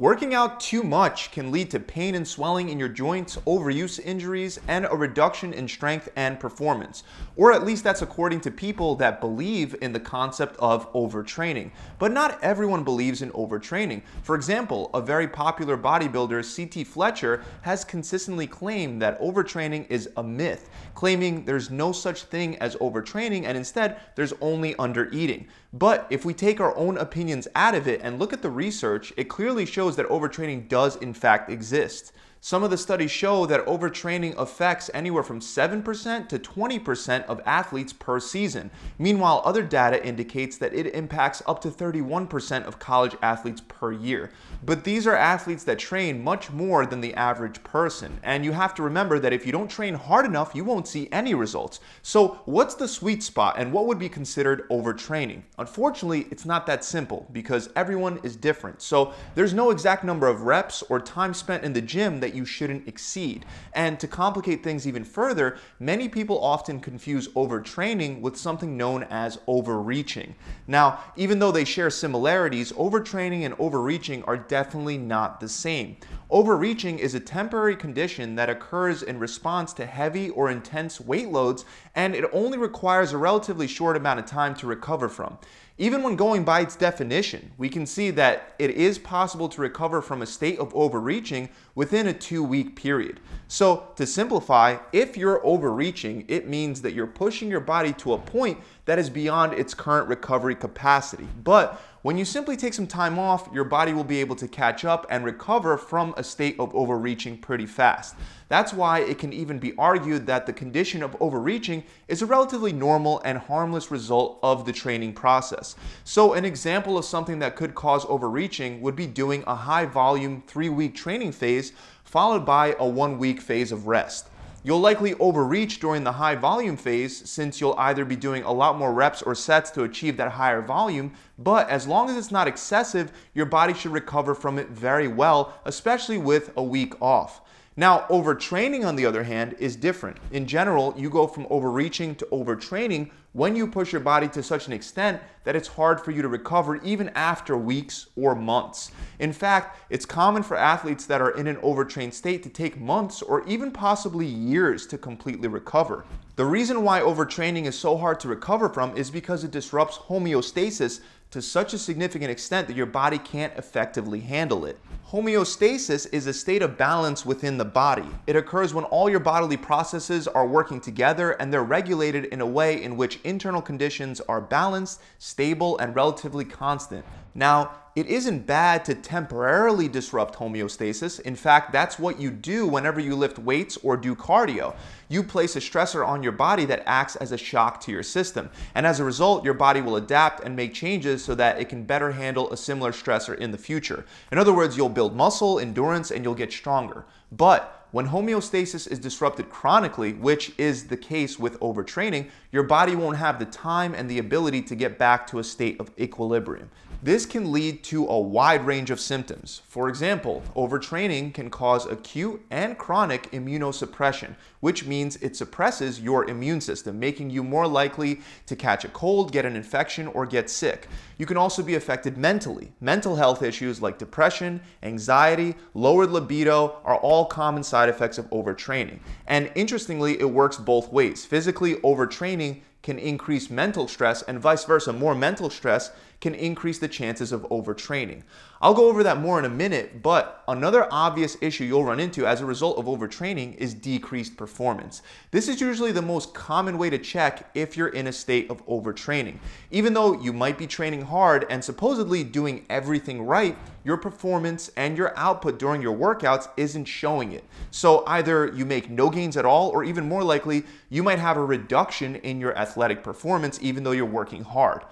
Working out too much can lead to pain and swelling in your joints, overuse injuries, and a reduction in strength and performance. Or at least that's according to people that believe in the concept of overtraining. But not everyone believes in overtraining. For example, a very popular bodybuilder, CT Fletcher, has consistently claimed that overtraining is a myth, claiming there's no such thing as overtraining and instead there's only undereating. But if we take our own opinions out of it and look at the research, it clearly shows that overtraining does in fact exist. Some of the studies show that overtraining affects anywhere from 7% to 20% of athletes per season. Meanwhile, other data indicates that it impacts up to 31% of college athletes per year. But these are athletes that train much more than the average person. And you have to remember that if you don't train hard enough, you won't see any results. So, what's the sweet spot and what would be considered overtraining? Unfortunately, it's not that simple because everyone is different. So, there's no exact number of reps or time spent in the gym that that you shouldn't exceed. And to complicate things even further, many people often confuse overtraining with something known as overreaching. Now, even though they share similarities, overtraining and overreaching are definitely not the same. Overreaching is a temporary condition that occurs in response to heavy or intense weight loads, and it only requires a relatively short amount of time to recover from. Even when going by its definition, we can see that it is possible to recover from a state of overreaching within a two week period. So, to simplify, if you're overreaching, it means that you're pushing your body to a point that is beyond its current recovery capacity. But when you simply take some time off, your body will be able to catch up and recover from a state of overreaching pretty fast. That's why it can even be argued that the condition of overreaching is a relatively normal and harmless result of the training process. So, an example of something that could cause overreaching would be doing a high volume three week training phase followed by a one week phase of rest. You'll likely overreach during the high volume phase since you'll either be doing a lot more reps or sets to achieve that higher volume, but as long as it's not excessive, your body should recover from it very well, especially with a week off. Now, overtraining, on the other hand, is different. In general, you go from overreaching to overtraining when you push your body to such an extent that it's hard for you to recover even after weeks or months. In fact, it's common for athletes that are in an overtrained state to take months or even possibly years to completely recover. The reason why overtraining is so hard to recover from is because it disrupts homeostasis to such a significant extent that your body can't effectively handle it. Homeostasis is a state of balance within the body. It occurs when all your bodily processes are working together and they're regulated in a way in which internal conditions are balanced, stable, and relatively constant. Now, it isn't bad to temporarily disrupt homeostasis. In fact, that's what you do whenever you lift weights or do cardio. You place a stressor on your body that acts as a shock to your system. And as a result, your body will adapt and make changes so that it can better handle a similar stressor in the future. In other words, you'll build muscle, endurance, and you'll get stronger. But when homeostasis is disrupted chronically, which is the case with overtraining, your body won't have the time and the ability to get back to a state of equilibrium. This can lead to a wide range of symptoms. For example, overtraining can cause acute and chronic immunosuppression, which means it suppresses your immune system, making you more likely to catch a cold, get an infection, or get sick. You can also be affected mentally. Mental health issues like depression, anxiety, lowered libido are all common side effects of overtraining. And interestingly, it works both ways. Physically, overtraining can increase mental stress, and vice versa. More mental stress can increase the chances of overtraining. I'll go over that more in a minute, but another obvious issue you'll run into as a result of overtraining is decreased performance. This is usually the most common way to check if you're in a state of overtraining. Even though you might be training hard and supposedly doing everything right, your performance and your output during your workouts isn't showing it. So either you make no gains at all, or even more likely, you might have a reduction in your athletic performance even though you're working hard.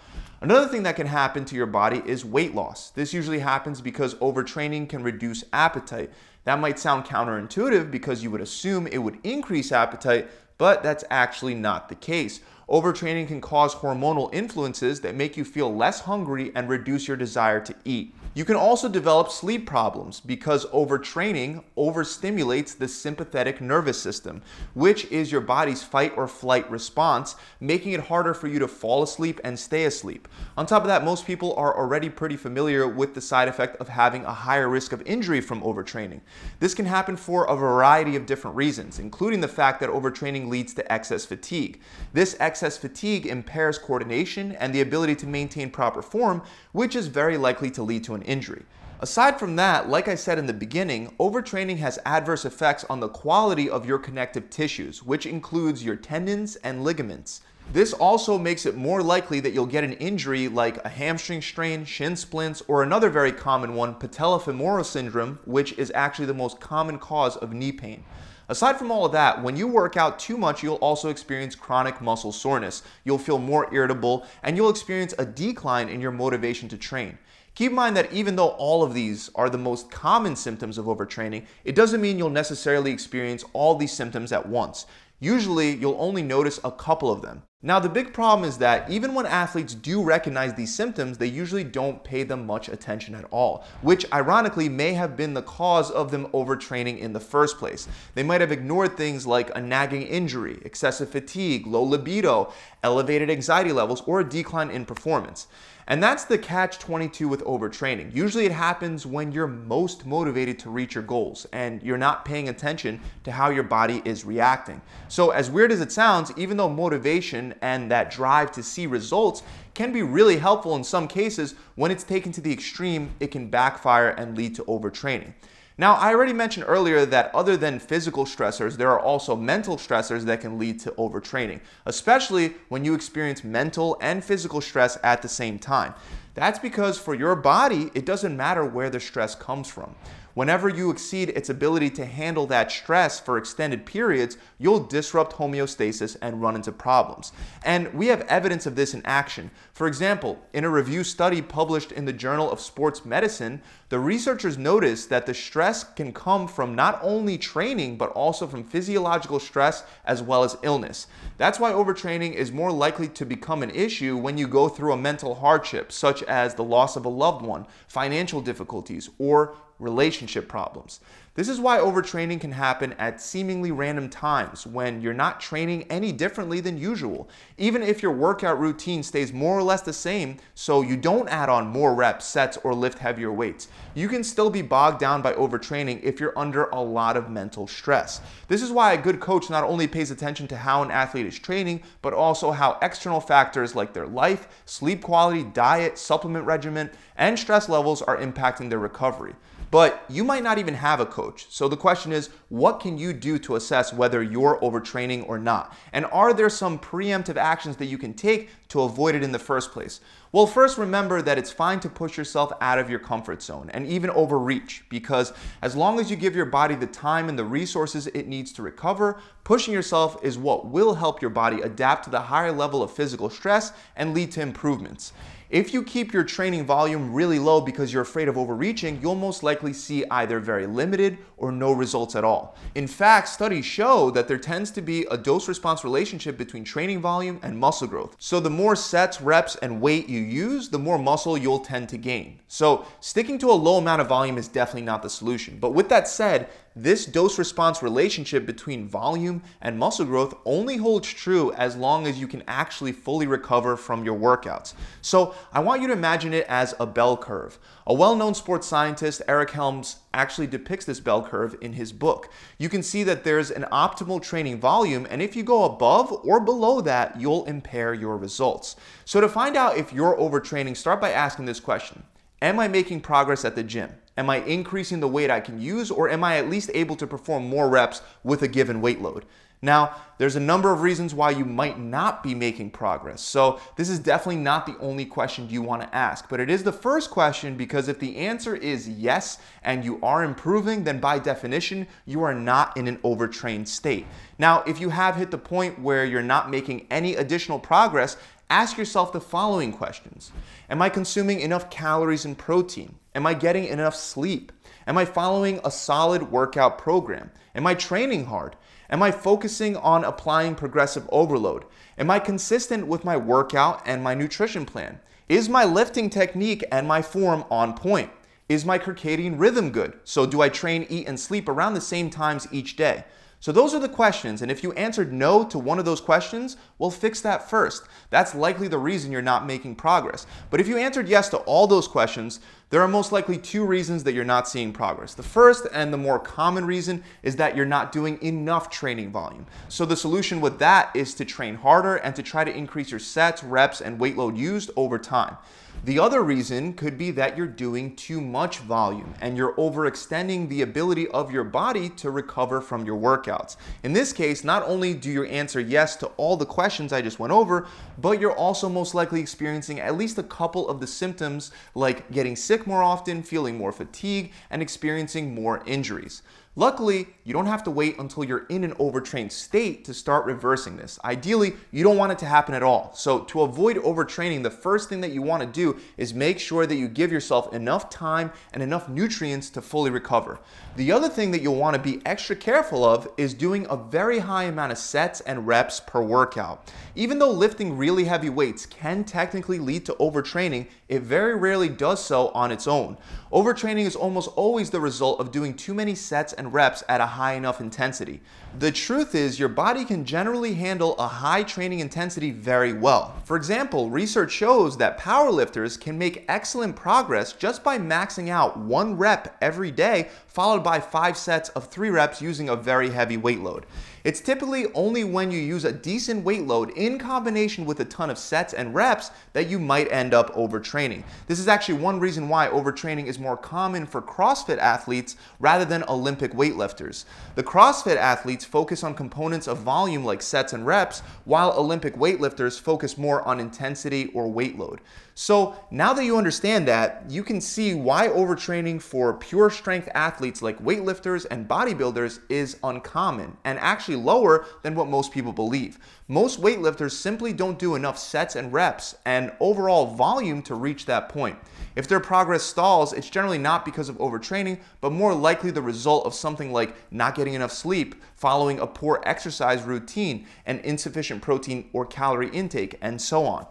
Another thing that can happen to your body is weight loss. This usually happens because overtraining can reduce appetite. That might sound counterintuitive because you would assume it would increase appetite, but that's actually not the case. Overtraining can cause hormonal influences that make you feel less hungry and reduce your desire to eat. You can also develop sleep problems because overtraining overstimulates the sympathetic nervous system, which is your body's fight or flight response, making it harder for you to fall asleep and stay asleep. On top of that, most people are already pretty familiar with the side effect of having a higher risk of injury from overtraining. This can happen for a variety of different reasons, including the fact that overtraining leads to excess fatigue. This excess fatigue impairs coordination and the ability to maintain proper form, which is very likely to lead to an injury. Aside from that, like I said in the beginning, overtraining has adverse effects on the quality of your connective tissues, which includes your tendons and ligaments. This also makes it more likely that you'll get an injury like a hamstring strain, shin splints, or another very common one, patellofemoral syndrome, which is actually the most common cause of knee pain. Aside from all of that, when you work out too much, you'll also experience chronic muscle soreness. You'll feel more irritable, and you'll experience a decline in your motivation to train. Keep in mind that even though all of these are the most common symptoms of overtraining, it doesn't mean you'll necessarily experience all these symptoms at once. Usually, you'll only notice a couple of them. Now, the big problem is that even when athletes do recognize these symptoms, they usually don't pay them much attention at all, which ironically may have been the cause of them overtraining in the first place. They might have ignored things like a nagging injury, excessive fatigue, low libido, elevated anxiety levels, or a decline in performance. And that's the catch 22 with overtraining. Usually it happens when you're most motivated to reach your goals and you're not paying attention to how your body is reacting. So, as weird as it sounds, even though motivation and that drive to see results can be really helpful in some cases, when it's taken to the extreme, it can backfire and lead to overtraining. Now, I already mentioned earlier that other than physical stressors, there are also mental stressors that can lead to overtraining, especially when you experience mental and physical stress at the same time. That's because for your body, it doesn't matter where the stress comes from. Whenever you exceed its ability to handle that stress for extended periods, you'll disrupt homeostasis and run into problems. And we have evidence of this in action. For example, in a review study published in the Journal of Sports Medicine, the researchers noticed that the stress can come from not only training, but also from physiological stress as well as illness. That's why overtraining is more likely to become an issue when you go through a mental hardship, such as the loss of a loved one, financial difficulties, or relationship problems. This is why overtraining can happen at seemingly random times when you're not training any differently than usual. Even if your workout routine stays more or less the same, so you don't add on more reps, sets, or lift heavier weights, you can still be bogged down by overtraining if you're under a lot of mental stress. This is why a good coach not only pays attention to how an athlete is training, but also how external factors like their life, sleep quality, diet, supplement regimen, and stress levels are impacting their recovery. But you might not even have a coach. So the question is, what can you do to assess whether you're overtraining or not? And are there some preemptive actions that you can take to avoid it in the first place? Well, first remember that it's fine to push yourself out of your comfort zone and even overreach because as long as you give your body the time and the resources it needs to recover, pushing yourself is what will help your body adapt to the higher level of physical stress and lead to improvements. If you keep your training volume really low because you're afraid of overreaching, you'll most likely see either very limited or no results at all. In fact, studies show that there tends to be a dose response relationship between training volume and muscle growth. So the more sets, reps, and weight you use, the more muscle you'll tend to gain. So sticking to a low amount of volume is definitely not the solution. But with that said, this dose response relationship between volume and muscle growth only holds true as long as you can actually fully recover from your workouts. So I want you to imagine it as a bell curve. A well known sports scientist, Eric Helms, actually depicts this bell curve in his book. You can see that there's an optimal training volume, and if you go above or below that, you'll impair your results. So to find out if you're overtraining, start by asking this question Am I making progress at the gym? Am I increasing the weight I can use, or am I at least able to perform more reps with a given weight load? Now, there's a number of reasons why you might not be making progress. So, this is definitely not the only question you want to ask, but it is the first question because if the answer is yes and you are improving, then by definition, you are not in an overtrained state. Now, if you have hit the point where you're not making any additional progress, ask yourself the following questions Am I consuming enough calories and protein? Am I getting enough sleep? Am I following a solid workout program? Am I training hard? Am I focusing on applying progressive overload? Am I consistent with my workout and my nutrition plan? Is my lifting technique and my form on point? Is my circadian rhythm good? So, do I train, eat, and sleep around the same times each day? So those are the questions, and if you answered no to one of those questions, we'll fix that first. That's likely the reason you're not making progress. But if you answered yes to all those questions, there are most likely two reasons that you're not seeing progress. The first and the more common reason is that you're not doing enough training volume. So the solution with that is to train harder and to try to increase your sets, reps, and weight load used over time. The other reason could be that you're doing too much volume and you're overextending the ability of your body to recover from your workouts. In this case, not only do you answer yes to all the questions I just went over, but you're also most likely experiencing at least a couple of the symptoms like getting sick more often, feeling more fatigue, and experiencing more injuries. Luckily, you don't have to wait until you're in an overtrained state to start reversing this. Ideally, you don't want it to happen at all. So to avoid overtraining, the first thing that you want to do is make sure that you give yourself enough time and enough nutrients to fully recover. The other thing that you'll want to be extra careful of is doing a very high amount of sets and reps per workout. Even though lifting really heavy weights can technically lead to overtraining, it very rarely does so on its own. Overtraining is almost always the result of doing too many sets and reps at a high enough intensity. The truth is, your body can generally handle a high training intensity very well. For example, research shows that powerlifters can make excellent progress just by maxing out one rep every day, followed by five sets of three reps using a very heavy weight load. It's typically only when you use a decent weight load in combination with a ton of sets and reps that you might end up overtraining. This is actually one reason why overtraining is more common for CrossFit athletes rather than Olympic weightlifters. The CrossFit athletes focus on components of volume like sets and reps, while Olympic weightlifters focus more on intensity or weight load. So now that you understand that, you can see why overtraining for pure strength athletes like weightlifters and bodybuilders is uncommon and actually lower than what most people believe. Most weightlifters simply don't do enough sets and reps and overall volume to reach that point. If their progress stalls, it's generally not because of overtraining, but more likely the result of something like not getting enough sleep, following a poor exercise routine, and insufficient protein or calorie intake, and so on.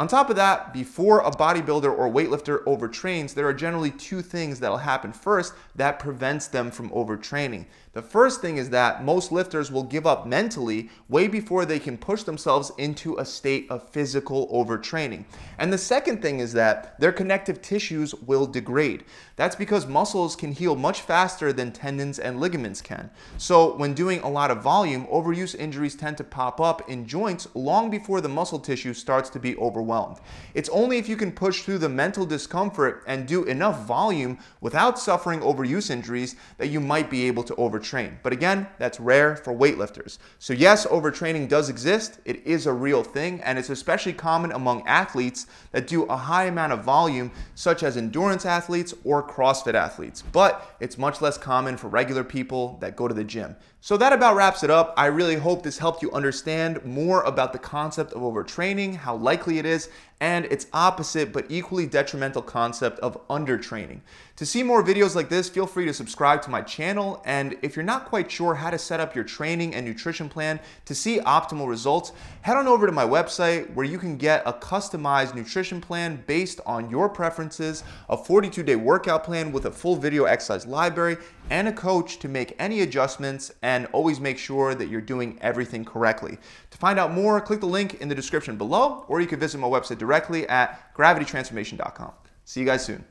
On top of that, before a bodybuilder or weightlifter overtrains, there are generally two things that'll happen first that prevents them from overtraining. The first thing is that most lifters will give up mentally way before they can push themselves into a state of physical overtraining. And the second thing is that their connective tissues will degrade. That's because muscles can heal much faster than tendons and ligaments can. So when doing a lot of volume, overuse injuries tend to pop up in joints long before the muscle tissue starts to be overwhelmed. It's only if you can push through the mental discomfort and do enough volume without suffering overuse injuries that you might be able to overtrain overtrain. But again, that's rare for weightlifters. So yes, overtraining does exist. It is a real thing, and it's especially common among athletes that do a high amount of volume, such as endurance athletes or CrossFit athletes. But it's much less common for regular people that go to the gym. So that about wraps it up. I really hope this helped you understand more about the concept of overtraining, how likely it is, and its opposite but equally detrimental concept of undertraining. To see more videos like this, feel free to subscribe to my channel. And if you're not quite sure how to set up your training and nutrition plan to see optimal results, head on over to my website where you can get a customized nutrition plan based on your preferences, a 42 day workout plan with a full video exercise library, and a coach to make any adjustments and always make sure that you're doing everything correctly. To find out more, click the link in the description below, or you can visit my website directly at gravitytransformation.com. See you guys soon.